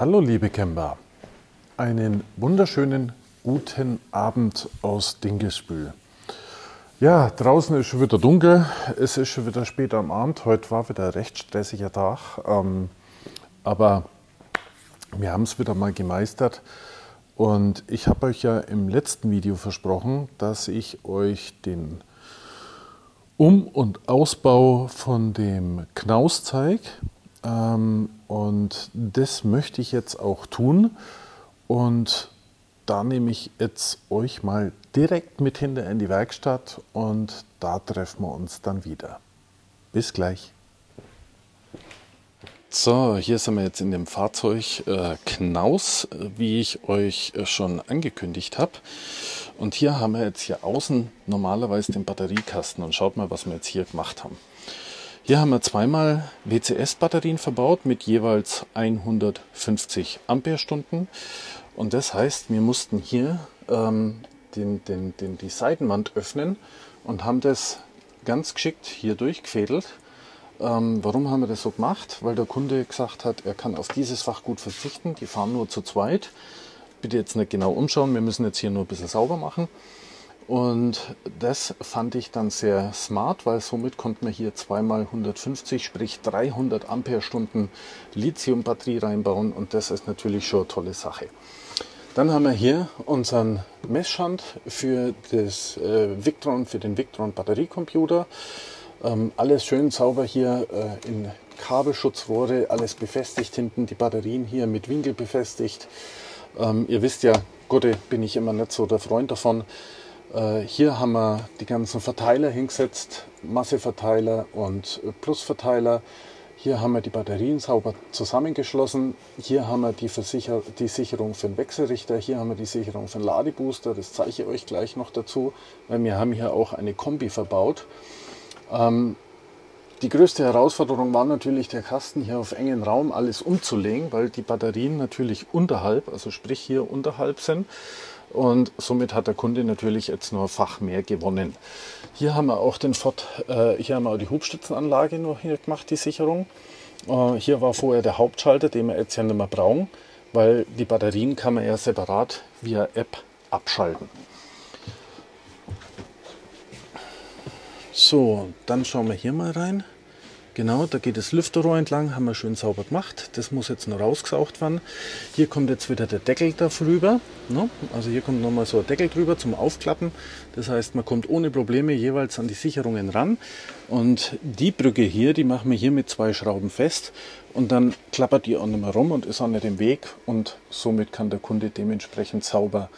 Hallo liebe Camper, einen wunderschönen guten Abend aus Dingesbühl. Ja, draußen ist schon wieder dunkel, es ist schon wieder spät am Abend, heute war wieder ein recht stressiger Tag, ähm, aber wir haben es wieder mal gemeistert. Und ich habe euch ja im letzten Video versprochen, dass ich euch den Um- und Ausbau von dem Knaus zeige und das möchte ich jetzt auch tun. Und da nehme ich jetzt euch mal direkt mit hinter in die Werkstatt und da treffen wir uns dann wieder. Bis gleich. So, hier sind wir jetzt in dem Fahrzeug äh, Knaus, wie ich euch äh, schon angekündigt habe. Und hier haben wir jetzt hier außen normalerweise den Batteriekasten und schaut mal, was wir jetzt hier gemacht haben. Hier haben wir zweimal WCS-Batterien verbaut mit jeweils 150 Ampere-Stunden. Und das heißt, wir mussten hier ähm, den, den, den, die Seitenwand öffnen und haben das ganz geschickt hier durchgefädelt. Ähm, warum haben wir das so gemacht? Weil der Kunde gesagt hat, er kann auf dieses Fach gut verzichten. Die fahren nur zu zweit. Bitte jetzt nicht genau umschauen, wir müssen jetzt hier nur ein bisschen sauber machen. Und das fand ich dann sehr smart, weil somit konnten wir hier zweimal 150, sprich 300 Ampere-Stunden Lithium-Batterie reinbauen und das ist natürlich schon eine tolle Sache. Dann haben wir hier unseren Messschand für, das, äh, Victron, für den Victron Batteriecomputer. Ähm, alles schön sauber hier äh, in Kabelschutzrohre, alles befestigt hinten, die Batterien hier mit Winkel befestigt. Ähm, ihr wisst ja, Gott, bin ich immer nicht so der Freund davon, hier haben wir die ganzen Verteiler hingesetzt, Masseverteiler und Plusverteiler. Hier haben wir die Batterien sauber zusammengeschlossen. Hier haben wir die, Versicher die Sicherung für den Wechselrichter. Hier haben wir die Sicherung für den Ladebooster. Das zeige ich euch gleich noch dazu, weil wir haben hier auch eine Kombi verbaut. Ähm, die größte Herausforderung war natürlich, der Kasten hier auf engen Raum alles umzulegen, weil die Batterien natürlich unterhalb, also sprich hier unterhalb sind. Und somit hat der Kunde natürlich jetzt nur Fach mehr gewonnen. Hier haben wir auch den Ford, äh, hier haben wir auch die Hubstützenanlage noch hier gemacht, die Sicherung. Äh, hier war vorher der Hauptschalter, den wir jetzt ja nicht mehr brauchen, weil die Batterien kann man ja separat via App abschalten. So, dann schauen wir hier mal rein. Genau, da geht das Lüfterrohr entlang, haben wir schön sauber gemacht. Das muss jetzt noch rausgesaugt werden. Hier kommt jetzt wieder der Deckel darüber. Ne? Also hier kommt nochmal so ein Deckel drüber zum Aufklappen. Das heißt, man kommt ohne Probleme jeweils an die Sicherungen ran. Und die Brücke hier, die machen wir hier mit zwei Schrauben fest. Und dann klappert die auch nicht mehr rum und ist auch nicht im Weg. Und somit kann der Kunde dementsprechend sauber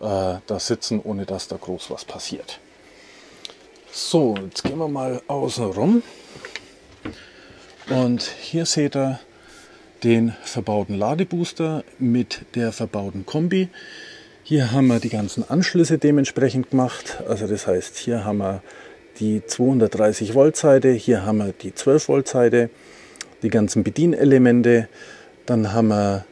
äh, da sitzen, ohne dass da groß was passiert. So, jetzt gehen wir mal außen rum. Und hier seht ihr den verbauten Ladebooster mit der verbauten Kombi. Hier haben wir die ganzen Anschlüsse dementsprechend gemacht. Also das heißt, hier haben wir die 230 Volt Seite, hier haben wir die 12 Volt Seite, die ganzen Bedienelemente. Dann haben wir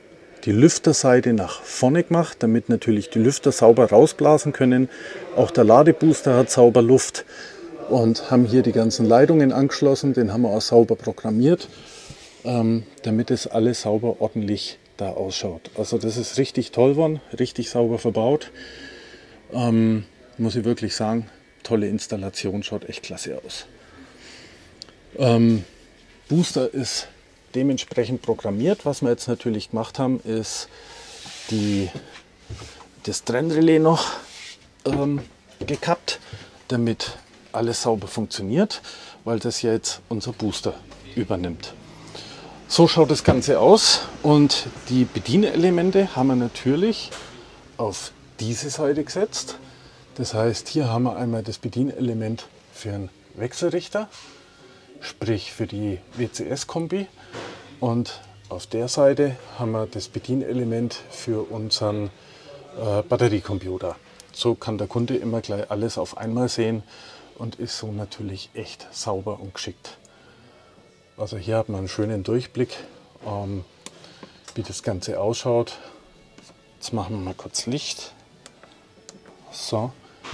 die Lüfterseite nach vorne gemacht, damit natürlich die Lüfter sauber rausblasen können. Auch der Ladebooster hat sauber Luft und haben hier die ganzen Leitungen angeschlossen. Den haben wir auch sauber programmiert, ähm, damit es alles sauber ordentlich da ausschaut. Also das ist richtig toll geworden, richtig sauber verbaut. Ähm, muss ich wirklich sagen, tolle Installation, schaut echt klasse aus. Ähm, Booster ist dementsprechend programmiert. Was wir jetzt natürlich gemacht haben, ist die, das Trennrelais noch ähm, gekappt, damit alles sauber funktioniert, weil das ja jetzt unser Booster übernimmt. So schaut das Ganze aus und die Bedienelemente haben wir natürlich auf diese Seite gesetzt. Das heißt, hier haben wir einmal das Bedienelement für einen Wechselrichter, sprich für die WCS-Kombi und auf der Seite haben wir das Bedienelement für unseren äh, Batteriecomputer. So kann der Kunde immer gleich alles auf einmal sehen und ist so natürlich echt sauber und geschickt. Also hier hat man einen schönen Durchblick, ähm, wie das Ganze ausschaut. Jetzt machen wir mal kurz Licht. So,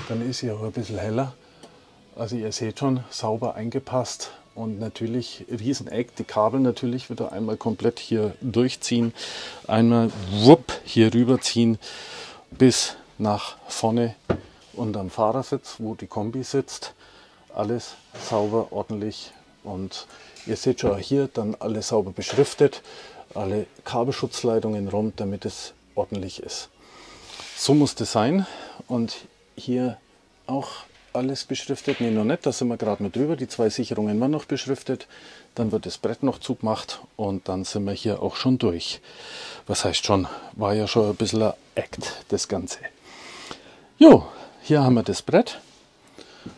dann ist hier auch ein bisschen heller. Also ihr seht schon, sauber eingepasst und natürlich Rieseneck, die Kabel natürlich wieder einmal komplett hier durchziehen, einmal wupp hier rüberziehen bis nach vorne und am Fahrersitz, wo die Kombi sitzt. Alles sauber, ordentlich und ihr seht schon hier dann alles sauber beschriftet, alle Kabelschutzleitungen rund, damit es ordentlich ist. So muss das sein und hier auch alles beschriftet. Ne, noch nicht, da sind wir gerade mit drüber. Die zwei Sicherungen waren noch beschriftet. Dann wird das Brett noch zugemacht und dann sind wir hier auch schon durch. Was heißt schon, war ja schon ein bisschen ein Act, das Ganze. Jo, hier haben wir das Brett.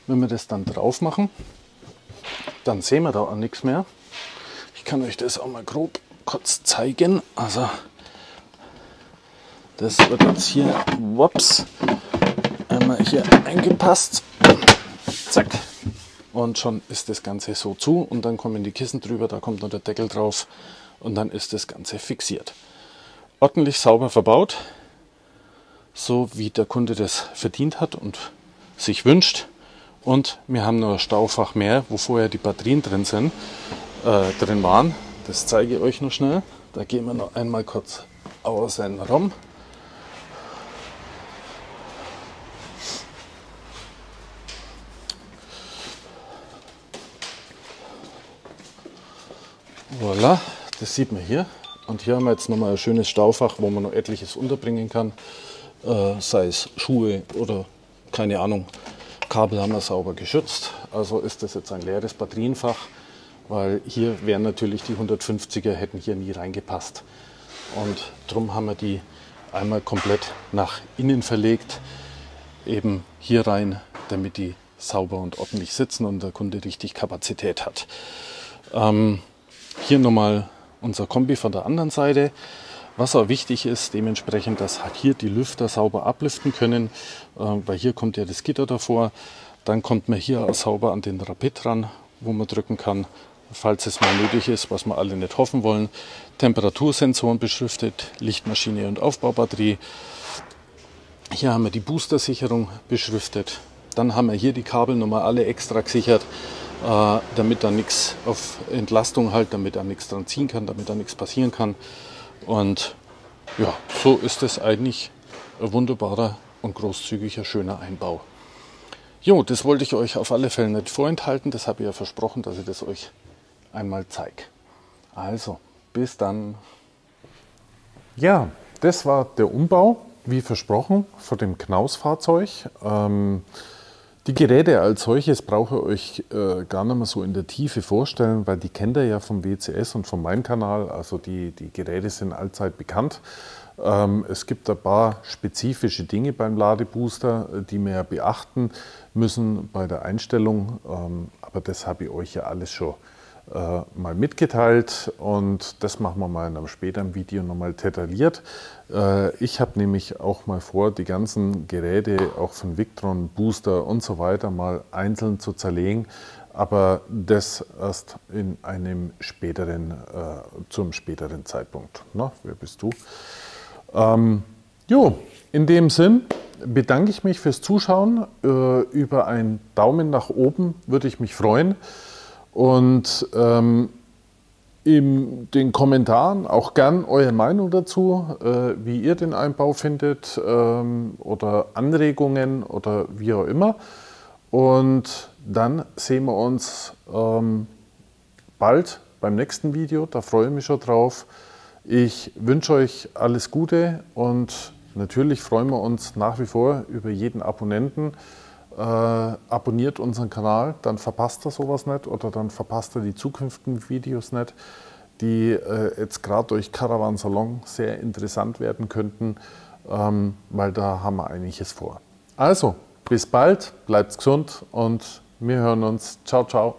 Wenn wir das dann drauf machen, dann sehen wir da auch nichts mehr. Ich kann euch das auch mal grob kurz zeigen. Also, das wird jetzt hier, whoops, einmal hier eingepasst. Zack. Und schon ist das Ganze so zu und dann kommen die Kissen drüber, da kommt noch der Deckel drauf und dann ist das Ganze fixiert. Ordentlich sauber verbaut, so wie der Kunde das verdient hat und sich wünscht. Und wir haben noch ein Staufach mehr, wo vorher die Batterien drin sind, äh, drin waren. Das zeige ich euch noch schnell. Da gehen wir noch einmal kurz außen rum. Voilà, das sieht man hier. Und hier haben wir jetzt nochmal ein schönes Staufach, wo man noch etliches unterbringen kann. Äh, sei es Schuhe oder keine Ahnung. Kabel haben wir sauber geschützt. Also ist das jetzt ein leeres Batterienfach, weil hier wären natürlich die 150er hätten hier nie reingepasst. Und darum haben wir die einmal komplett nach innen verlegt, eben hier rein, damit die sauber und ordentlich sitzen und der Kunde richtig Kapazität hat. Ähm, hier nochmal unser Kombi von der anderen Seite. Was auch wichtig ist, dementsprechend, dass hier die Lüfter sauber ablüften können, äh, weil hier kommt ja das Gitter davor. Dann kommt man hier auch sauber an den Rapid ran, wo man drücken kann, falls es mal nötig ist, was wir alle nicht hoffen wollen. Temperatursensoren beschriftet, Lichtmaschine und Aufbaubatterie. Hier haben wir die Booster-Sicherung beschriftet. Dann haben wir hier die Kabelnummer alle extra gesichert. Äh, damit da nichts auf Entlastung halt, damit da nichts dran ziehen kann, damit da nichts passieren kann. Und ja, so ist es eigentlich ein wunderbarer und großzügiger, schöner Einbau. Jo, das wollte ich euch auf alle Fälle nicht vorenthalten. Das habe ich ja versprochen, dass ich das euch einmal zeige. Also, bis dann. Ja, das war der Umbau, wie versprochen, von dem Knaus-Fahrzeug. Ähm, die Geräte als solches brauche ich euch äh, gar nicht mehr so in der Tiefe vorstellen, weil die kennt ihr ja vom WCS und von meinem Kanal. Also die, die Geräte sind allzeit bekannt. Ähm, es gibt ein paar spezifische Dinge beim Ladebooster, äh, die wir beachten müssen bei der Einstellung. Ähm, aber das habe ich euch ja alles schon mal mitgeteilt und das machen wir mal in einem späteren Video nochmal detailliert. Äh, ich habe nämlich auch mal vor, die ganzen Geräte, auch von Victron, Booster und so weiter, mal einzeln zu zerlegen, aber das erst in einem späteren, äh, zum späteren Zeitpunkt. Na, wer bist du? Ähm, jo, in dem Sinn bedanke ich mich fürs Zuschauen. Äh, über einen Daumen nach oben würde ich mich freuen. Und ähm, in den Kommentaren auch gern eure Meinung dazu, äh, wie ihr den Einbau findet ähm, oder Anregungen oder wie auch immer. Und dann sehen wir uns ähm, bald beim nächsten Video. Da freue ich mich schon drauf. Ich wünsche euch alles Gute und natürlich freuen wir uns nach wie vor über jeden Abonnenten. Äh, abonniert unseren Kanal, dann verpasst ihr sowas nicht oder dann verpasst ihr die zukünftigen Videos nicht, die äh, jetzt gerade durch Caravan Salon sehr interessant werden könnten, ähm, weil da haben wir einiges vor. Also, bis bald, bleibt gesund und wir hören uns. Ciao, ciao.